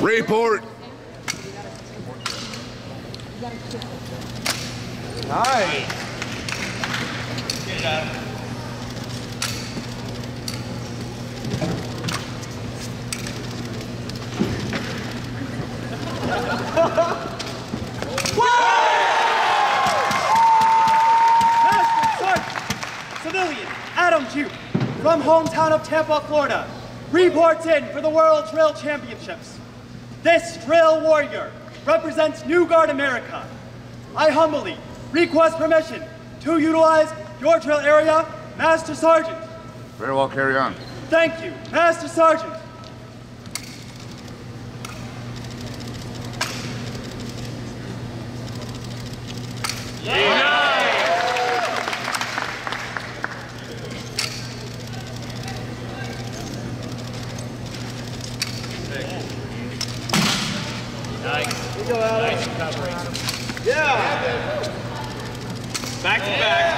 Report. Nice. Civilian Adam Jeup from hometown of Tampa, Florida, reports in for the World Drill Championships. This drill warrior represents New Guard America. I humbly request permission to utilize your drill area, Master Sergeant. Very well, carry on. Thank you, Master Sergeant. Back to back.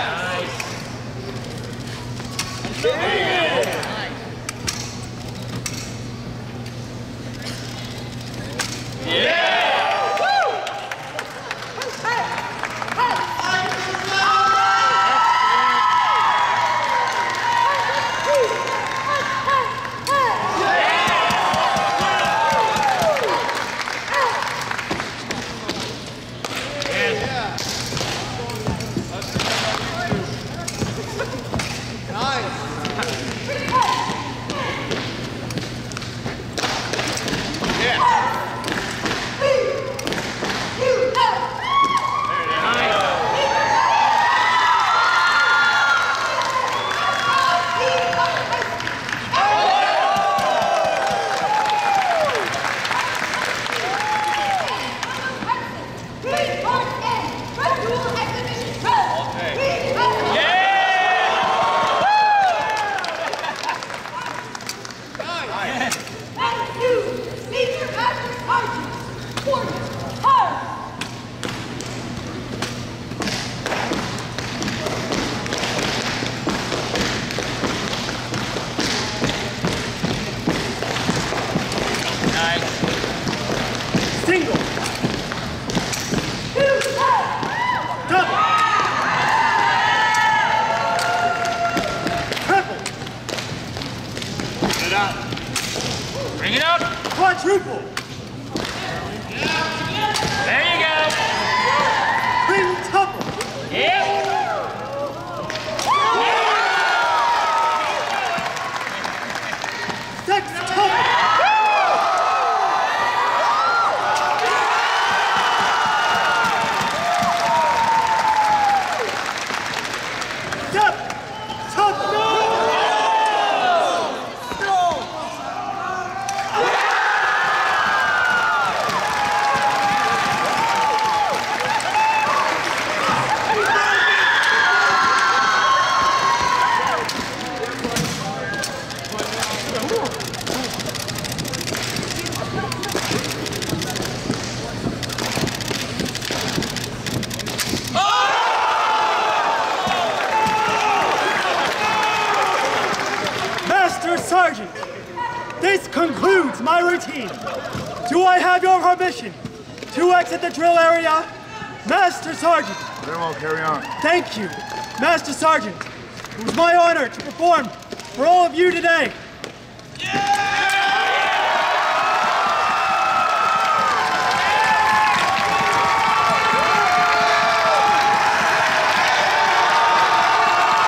Thank you, Senior Master Sergeant, for your hard Single, double, triple, Get it out. Bring it up. quadruple, There you go. Sergeant, this concludes my routine. Do I have your permission to exit the drill area? Master Sergeant, Very well, carry on. thank you. Master Sergeant, it was my honor to perform for all of you today.